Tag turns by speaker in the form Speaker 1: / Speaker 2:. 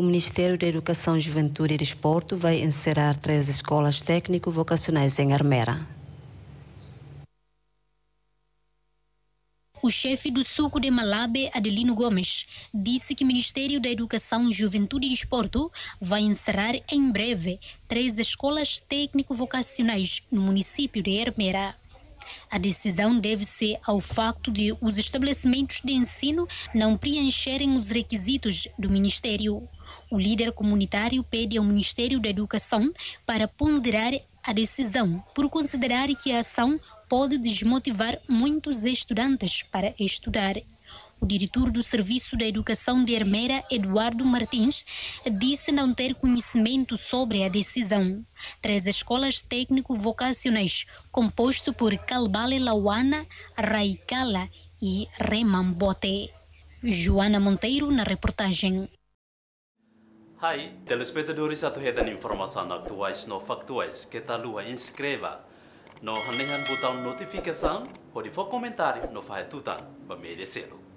Speaker 1: O Ministério da Educação, Juventude e Desporto vai encerrar três escolas técnico-vocacionais em Armera.
Speaker 2: O chefe do suco de Malabe, Adelino Gomes, disse que o Ministério da Educação, Juventude e Desporto vai encerrar em breve três escolas técnico-vocacionais no município de Hermera. A decisão deve-se ao facto de os estabelecimentos de ensino não preencherem os requisitos do Ministério. O líder comunitário pede ao Ministério da Educação para ponderar a decisão por considerar que a ação pode desmotivar muitos estudantes para estudar. O diretor do Serviço da Educação de Hermera, Eduardo Martins, disse não ter conhecimento sobre a decisão. Três escolas técnico-vocacionais, composto por Calbale Lauana, Raikala e Remambote. Joana Monteiro na reportagem.
Speaker 3: Hai, telespectadores atuhedan informação atuais no factuais que tal lua inscreva no hanehan botão notificação ou de comentário no faz tutan ba merecê-lo.